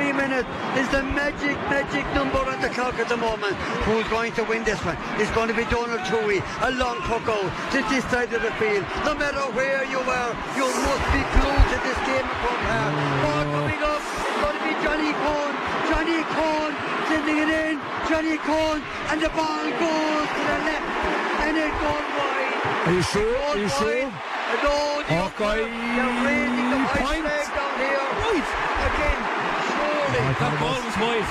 three minutes is the magic, magic number on the clock at the moment. Who's going to win this one? It's going to be Donal Tuohy. A long puck out to this side of the field. No matter where you are, you must be glued to this game of Croker. Ball coming up. It's going to be Johnny Coen. Johnny Coen sending it in. Johnny Coen. And the ball goes to the left. And it goes wide. Are you sure? Are you sure? No, the Hawkeye they're raising the point. flag down here. Right. Again, surely, That ball was wide.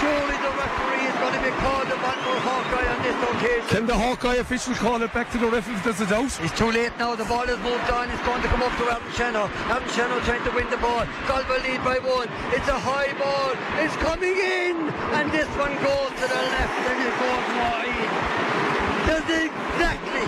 surely the referee is going to be called upon for Hawkeye on this occasion. Can the Hawkeye official call it back to the ref if there's a doubt? It's too late now. The ball has moved on. It's going to come up to Aaron Shanagher. Aaron Shanagher trying to win the ball. Galway lead by one. It's a high ball. It's coming in. And this one goes to the left and it goes wide. There's exactly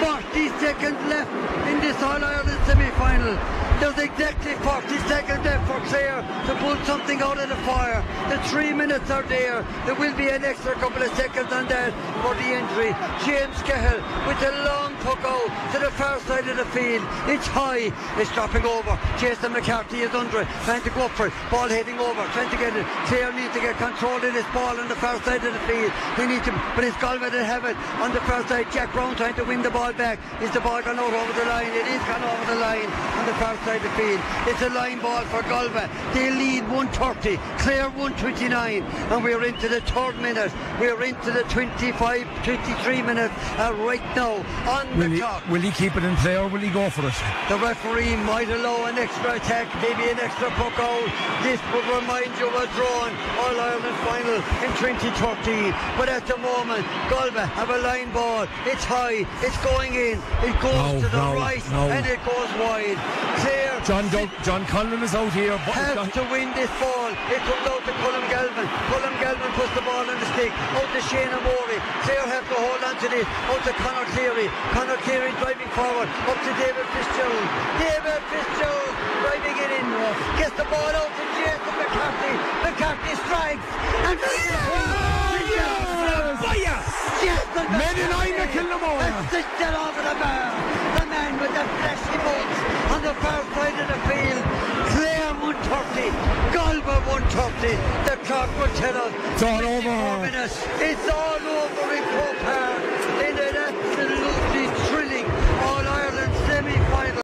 40 seconds left in this All-Ireland semi-final. There's exactly 40 seconds left for Clare to pull something out of the fire. The three minutes are there. There will be an extra couple of seconds on that for the injury. James Skehill with a long puck out to the far side of the field. It's high. It's dropping over. Jason McCarthy is under it, trying to go for it. Ball heading over, trying to get it. Clare need to get control of this ball on the far side of the field. They need to, but it's Galway that have it on the far side. Jack Browne trying to win the ball back. Is the ball gone out over the line? It is gone over the line on the far side of the field. It's a line ball for Galway. They lead 130, Clare 129, and we're into the third minute. We're into the 25, 23 minutes uh, right now on Will the he, clock. will he keep it in play or will he go for it? The referee might allow an extra attack, maybe an extra puck out. This would remind you of a drawn All Ireland final in 2013. But at the moment, Galway have a line ball. It's high, it's going in, it goes No, to the no, right, no. and it goes wide. Clare John Doug, John Conlon is out here. but- have to win this ball. It comes out to Colm Galvin. Colm Galvin puts the ball on the stick. Out to Seadna Morey. Clare have to hold on to this. Out to Conor Cleary. Conor Cleary driving forward. Up to David Fitzgerald. David Fitzgerald driving it in. Gets the ball out to Jason McCarthy. McCarthy strikes. And Fire! Men in Kilnamona. has stitched it over the bar. The man with the flashy boots The clock will tell us. It's all over. minutes. It's all over in Croker.